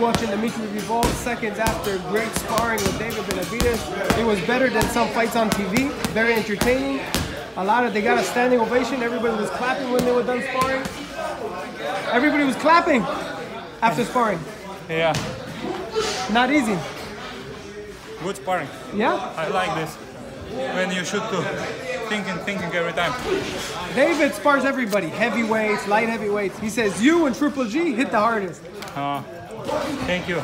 watching Dimitri Bivol seconds after great sparring with David Benavidez. It was better than some fights on TV. Very entertaining. A lot of they got a standing ovation. Everybody was clapping when they were done sparring. Everybody was clapping after sparring. Yeah, Not easy. good sparring. Yeah? I like this. When you shoot to thinking, thinking every time. David spars everybody. Heavyweights, light heavyweights. He says you and Triple G hit the hardest. Uh, thank you.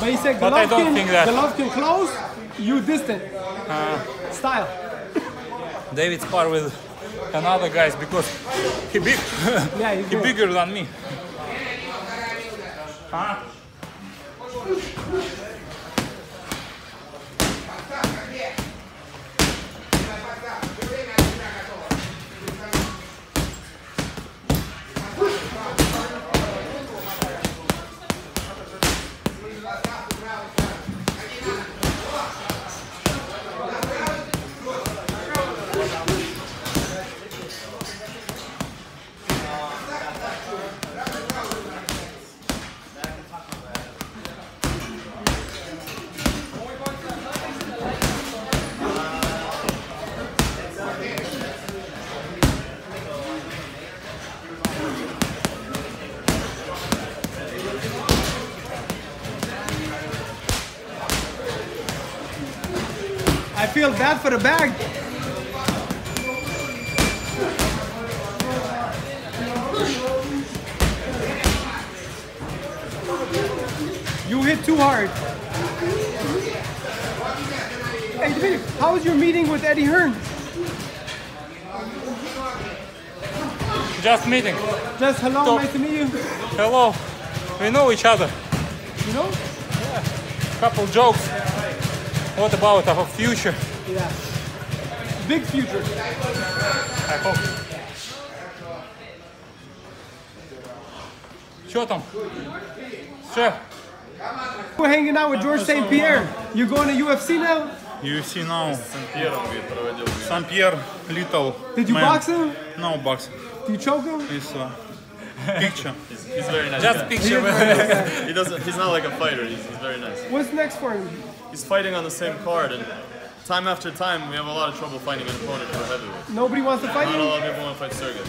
But he said But I Golovkin, don't think that- Golovkin close, you distant. Uh. Style. David spar with another guys because he big. Yeah, he's he bigger than me. Huh? Feel bad for the bag. You hit too hard. Hey, how was your meeting with Eddie Hearn? Just meeting. Just hello, Stop. nice to meet you. Hello. We know each other. You know? Yeah. Couple jokes. What about our future? Yeah. Big future. I hope. Что там? Шеф, We're hanging out with George St. Pierre. You going to UFC now? UFC now. St. Pierre, little. Did you man. box him? No box. Did you choke him? It's a picture. He's very nice. just guy. picture. He doesn't. He's not like a fighter. He's, he's very nice. What's next for him? He's fighting on the same card, and time after time, we have a lot of trouble finding an opponent for heavyweight. Nobody wants to fight Not a you? lot of people want to fight Sergey.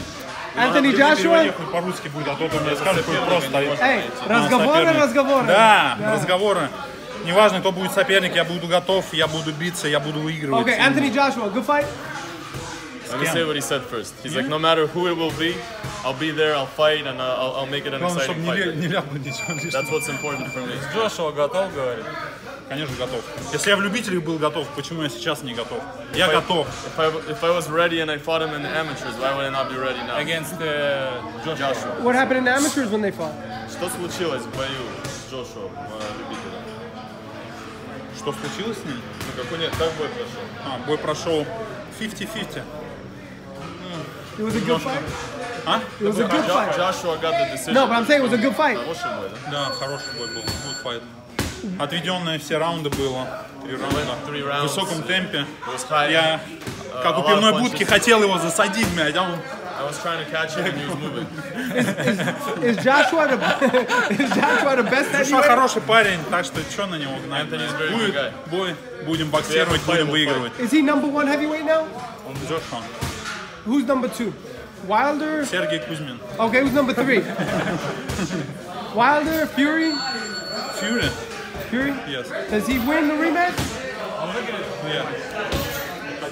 Anthony Дмитрий Joshua? хоть по-русски будет, а то ты мне скажешь, какой просто. Эй, а, разговоры, соперник. разговоры. Да, разговоры. Неважно, кто будет соперник, я буду готов, я буду биться, я буду выигрывать. Okay, Anthony Joshua, good fight. Let me say what he said first. He's like, no matter who it will be, I'll be there. I'll fight, and uh, I'll, I'll make it an Главное, чтобы exciting не, ле- fight. не ляпнуть ничего лишнего. That's what's important for me. Джошуа готов, говорит. Конечно, готов. Если я в любителях был готов, почему я сейчас не готов? Я готов. If I, if I was ready and I fought him in the amateurs, why would I not be ready now? Against uh, Joshua. Joshua. What happened in the amateurs when they fought? Что случилось в бою с Джошуа, э, любителем? Что случилось с ним? Ну, какой нет, как бой прошел? А, бой прошел 50-50. It was a good fight. А? It was a good fight. Joshua got the decision. No, but I'm saying it was a good fight. Хороший бой, да? Да, хороший бой был. Good fight. Отведенные все раунды было. Три раунда. Three В rounds. высоком темпе. Я, как у пивной будки, хотел его засадить, блядь, а он I was trying to catch him and he was moving. Is Joshua the is Joshua the best Джошуа heavyweight? хороший парень, так что что на него гнать? Anthony's very good Будет guy. бой, будем боксировать, будем выигрывать. Is he number one heavyweight now? Он Джошуа. Who's number two? Wilder. Sergey Kuzmin. Okay, who's number three? Wilder, Fury. Fury. Fury? Yes. Does he win the rematch? Yeah.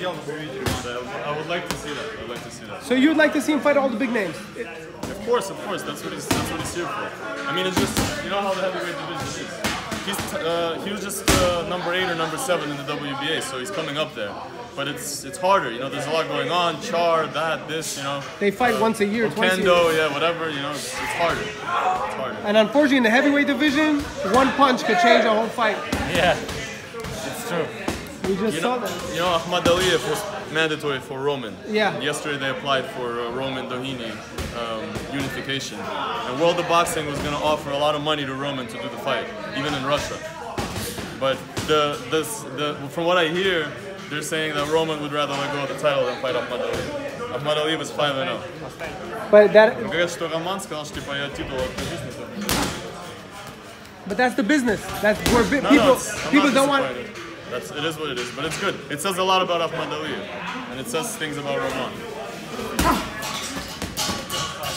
I would like to see that. I would like to see that. So you'd like to see him fight all the big names? Of course, of course. That's what he's. That's what he's here for. I mean, it's just you know how the heavyweight division is. He's uh, he was just uh, number eight or number seven in the WBA, so he's coming up there. But it's it's harder. You know, there's a lot going on. Char, that, this. You know. They fight once a year, twice a year. Kendo, yeah, whatever. You know, it's, it's harder. It's harder. And unfortunately, in the heavyweight division, one punch could change a whole fight. Yeah, it's true. We just You saw know, that. you know, Akhmadaliev was mandatory for Roman. Yeah. Yesterday they applied for uh, Roman Doheny um, unification. And World of Boxing was going to offer a lot of money to Roman to do the fight, even in Russia. But the, this, the, from what I hear, they're saying that Roman would rather let go of the title than fight Ahmad Ali. Ahmad Ali was 5 0. But that. But that's the business. That's where people people don't want. That's it is what it is, but it's good. It says a lot about Ahmad Aliyev, and it says things about Roman.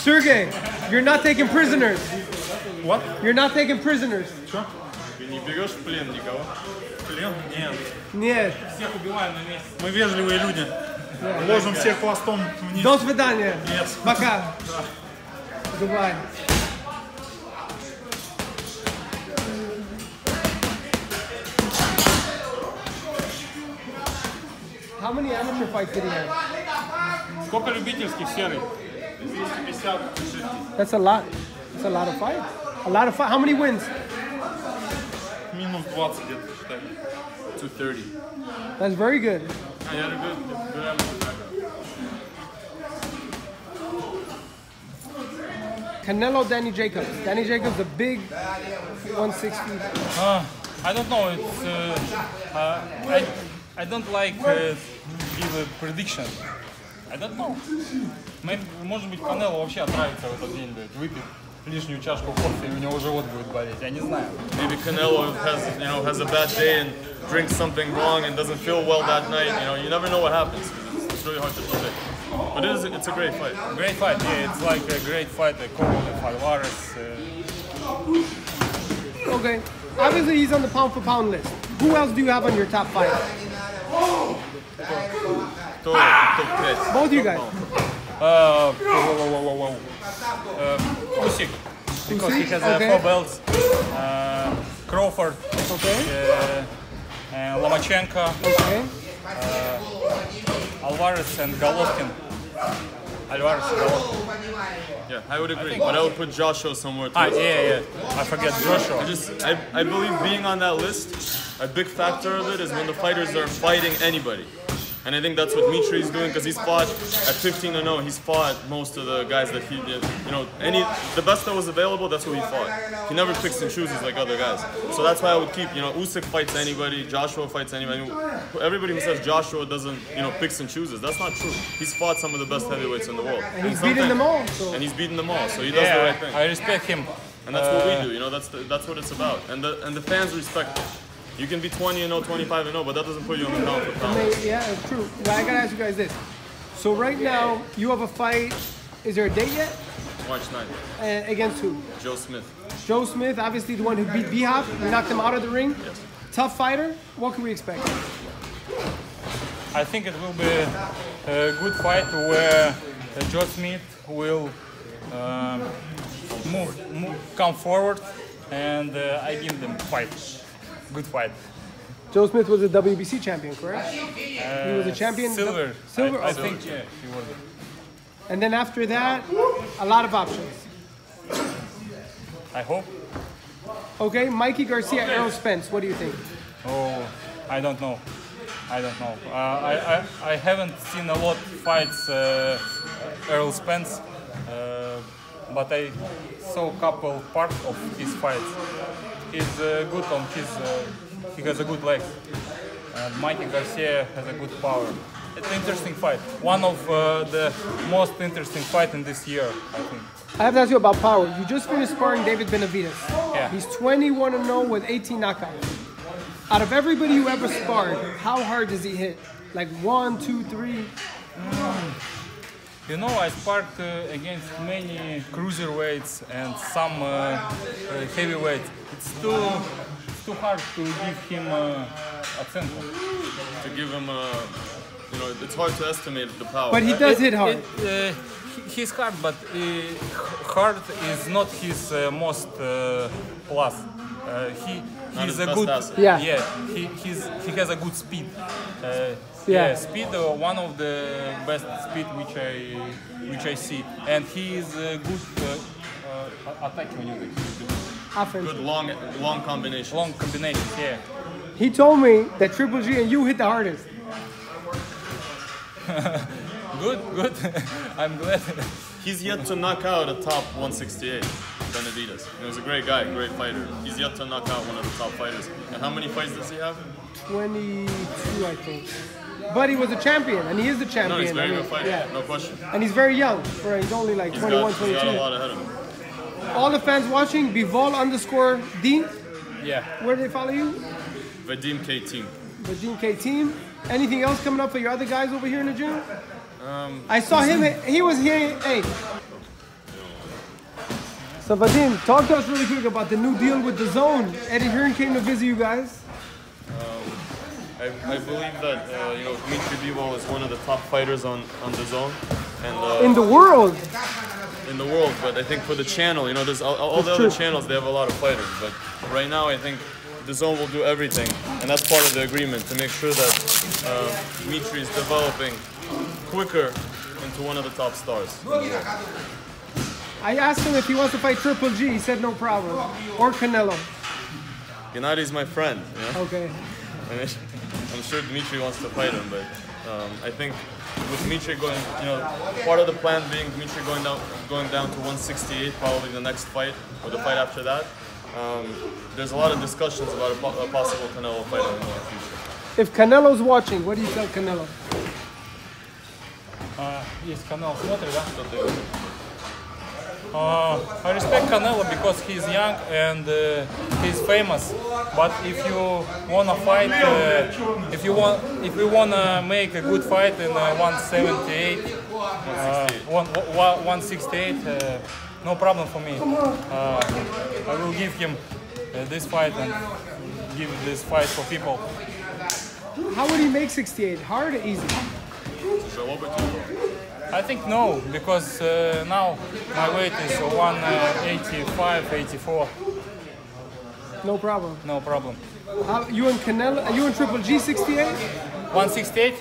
Sergey, you're not taking prisoners. What? You're not taking prisoners. Что? Ты не берешь в плен никого? Плен? Нет. Нет. Всех убиваем на месте. Мы вежливые люди. Ложим всех хвостом вниз. До свидания. Нет. Пока. Goodbye. How many amateur fights did he have? Сколько любительских серый? That's a lot. That's a lot of fights. A lot of fight. How many wins? Минус 20 где-то, считай. 230. That's very good. He had a good, good amateur background. Canelo, Danny Jacobs. Danny Jacobs, a big 160. Uh, I don't know. It's uh, uh, I, I don't like uh, give a prediction. I don't know. Maybe, может быть, Канело вообще отравится в этот день, блядь, выпьет лишнюю чашку кофе, и у него живот будет болеть. Я не знаю. Maybe Canelo has, you know, has a bad day and drinks something wrong and doesn't feel well that night. You know, you never know what happens. It's, it's really hard to predict. But it is, it's a great fight. Great fight, yeah, it's like a great fight. Uh, Kovalev, Alvarez. Uh, Okay. Obviously, he's on the pound for pound list. Who else do you have on your top five? Two, two. Both you guys. Uh, whoa, whoa, whoa, whoa, whoa. Uh, because he has uh, okay. four belts. Uh, Crawford. Okay. Uh, Lomachenko. Okay. Uh, Alvarez and Golovkin. Alvarez, Golovkin. Yeah, I would agree, I but I would put Joshua somewhere too. Ah, yeah, yeah. I forget Joshua. I just, I, I believe being on that list, a big factor of it is when the fighters are fighting anybody. And I think that's what Mitri is doing because he's fought at 15 and 0. He's fought most of the guys that he did. You know, any the best that was available, that's what he fought. He never picks and chooses like other guys. So that's why I would keep. You know, Usyk fights anybody. Joshua fights anybody. Everybody who says Joshua doesn't, you know, picks and chooses, that's not true. He's fought some of the best heavyweights in the world. And he's beaten them all. So. And he's beaten them all. So he does the right Yeah, thing. I respect him. And that's what we uh, do, you know, that's the, that's what it's about. And the and the fans respect it. You can be 20 and 0, 25 and 0, but that doesn't put you on the pound for I pound. yeah, it's true. But I gotta ask you guys this. So right now, you have a fight. Is there a date yet? March 9th, Uh, against who? Joe Smith. Joe Smith, obviously the one who beat B-Hop, who knocked him out of the ring. Yes. Tough fighter. What can we expect? I think it will be a good fight where Joe Smith will um, move, move, come forward, and uh, I give them fight. Good fight. Joe Smith was a WBC champion, correct? he was a champion. Silver. Silver. I, I okay. think yeah, he was. And then after that, a lot of options. I hope. Okay, Mikey Garcia, Errol Spence. What do you think? Oh, I don't know. I don't know. Uh, I, I, I haven't seen a lot fights uh, Earl Spence, uh, but I saw a couple parts of his fights. He's uh, good on his. Uh, he has a good legs. And Mikey Garcia has a good power. It's an interesting fight. One of uh, the most interesting fight in this year, I think. I have to ask you about power. You just finished sparring David Benavidez. Yeah. He's 21 and 0 with 18 knockouts. Out of everybody you ever sparred, how hard does he hit? Like one, two, three. You know, I sparred uh, against many cruiserweights and some uh, uh, heavyweights. It's too, it's too hard to give him uh, a center. To give him a, you know, it's hard to estimate the power. But he does hit hard. It, uh, he's hard, but uh, hard is not his uh, most uh, plus. Uh, he Not he's his a good asset. Yeah. yeah he he's, he has a good speed. Uh, Yeah. yeah. speed uh, one of the best speed which I which I see, and he is a good uh, uh, attacking unit. Offense. Good long, long combination. Long combinations, yeah. He told me that Triple G and you hit the hardest. Good, good. I'm glad. He's yet to knock out a top 168, Benavidez. He was a great guy, great fighter. He's yet to knock out one of the top fighters. And how many fights does he have? 22, I think. But he was a champion, and he is the champion. No, he's a very I mean, good fighter, yeah. no question. And he's very young. For he's only like He's 21, got, he's got a 22. lot ahead of him. All the fans watching, Bivol underscore D. Yeah. Where do they follow you? Vadim K Team. Vadim K Team. Anything else coming up for your other guys over here in the gym? Um, I saw him. He was here. Hey. So Vadim, talk to us really quick about the new deal with the DAZN. Eddie Hearn came to visit you guys. I, I believe that uh, you know Dmitry Bivol is one of the top fighters on, on the DAZN and uh, In the world, in the world. But I think for the channel, you know, there's all, all the That's other channels. They have a lot of fighters, but right now I think the DAZN will do everything, and that's part of the agreement to make sure that uh, Dmitry is developing quicker into one of the top stars. I asked him if he wants to fight Triple G. He said no problem. Or Canelo. Gennady's my friend. You know? Okay. And it- I'm sure Dmitry wants to fight him, but um, I think with Dmitry going, you know, part of the plan being Dmitry going down, going down to 168, probably the next fight or the fight after that. Um, there's a lot of discussions about a, po- a possible Canelo fight in the near future. If Canelo's watching, what do you tell Canelo? А, есть канал, смотрит, да? Uh, I respect Canelo because he's young and uh, he's famous. But if you wanna fight, uh, if you want, if we wanna make a good fight in uh, 178, uh, 168, uh, no problem for me. I will give him this fight and give this fight for people. How would he make 68? Hard or easy? So what would you- I think no, because uh, now my weight is 185, 84, No problem. no problem. How, you and Canelo, you and Triple G 68? 168?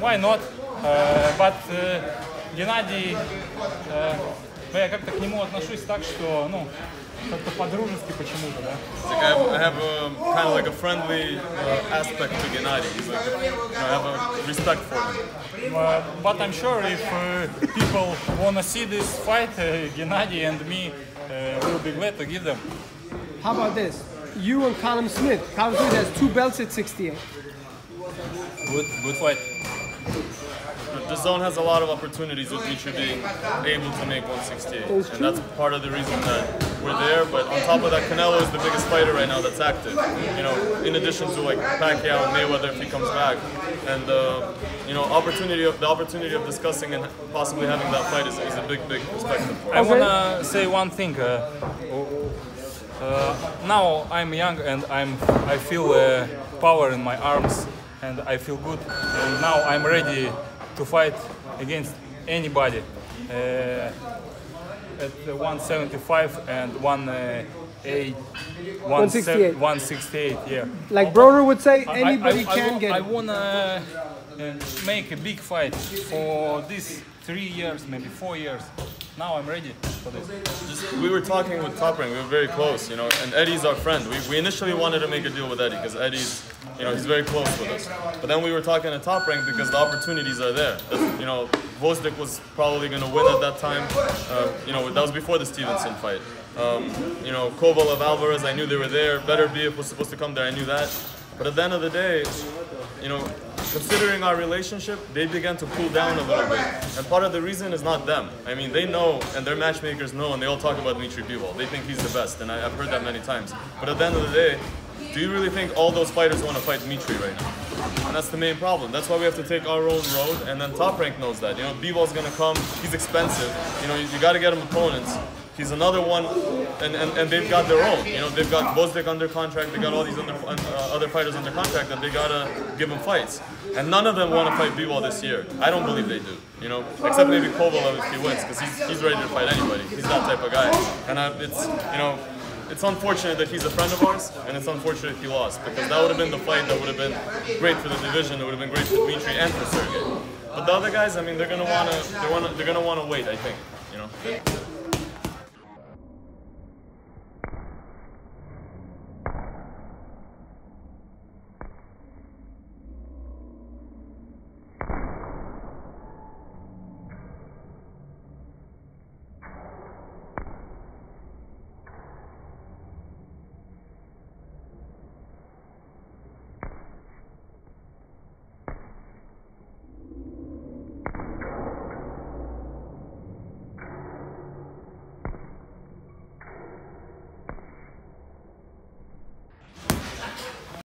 Why not? Э, but э, Геннадий, э, ну, я как-то к нему отношусь так, что, ну, как-то по-дружески почему-то, да. It's like I have, I have a, kind of like a friendly uh, aspect to Gennady. He's like, a, you know, I have a respect for him. Uh, but I'm sure if uh, people wanna see this fight, uh, Gennady and me uh, will be glad to give them. How about this? You and Callum Smith. Callum Smith has two belts at 68. Good, good fight. The DAZN has a lot of opportunities with Dmitry being able to make 168. And that's part of the reason that we're there. But on top of that, Canelo is the biggest fighter right now that's active. You know, in addition to like Pacquiao and Mayweather if he comes back. And uh, you know, opportunity of the opportunity of discussing and possibly having that fight is, is a big, big perspective. I wanna say one thing. Uh, uh, now I'm young and I'm I feel uh, power in my arms and I feel good. And now I'm ready to fight against anybody uh, at 175 and one. Uh, eight, 168. 168, yeah. Like Broner would say, anybody I, I, can wa- get I wanna uh, make a big fight for these three years, maybe four years. Now I'm ready for this. we were talking with Top Rank, we were very close, you know, and Eddie's our friend. We, we initially wanted to make a deal with Eddie because Eddie's, you know, he's very close with us. But then we were talking to Top Rank because the opportunities are there. That, you know, Gvozdyk was probably going to win at that time. Uh, you know, that was before the Stevenson fight. Um, you know, Kovalev, Alvarez, I knew they were there. Beterbiev was supposed to come there, I knew that. But at the end of the day, you know, considering our relationship, they began to cool down a little bit. And part of the reason is not them. I mean, they know, and their matchmakers know, and they all talk about Dmitry Bivol. They think he's the best, and I, I've heard that many times. But at the end of the day, do you really think all those fighters want to fight Dmitry right now? And that's the main problem. That's why we have to take our own road, and then Top Rank knows that. You know, Bivol's gonna come, he's expensive. You know, you, you gotta get him opponents. He's another one, and, and, and they've got their own. You know, they've got Gvozdyk under contract, they got all these under, uh, other fighters under contract that they gotta give them fights. And none of them want to fight Bivol this year. I don't believe they do. You know, except maybe Kovalev if he wins, because he's, he's ready to fight anybody. He's that type of guy. And I, it's, you know, it's unfortunate that he's a friend of ours, and it's unfortunate he lost because that would have been the fight that would have been great for the division. It would have been great for Dmitry and for Sergey. But the other guys, I mean, they're gonna wanna, they're wanna, they're gonna wanna wait. I think, you know.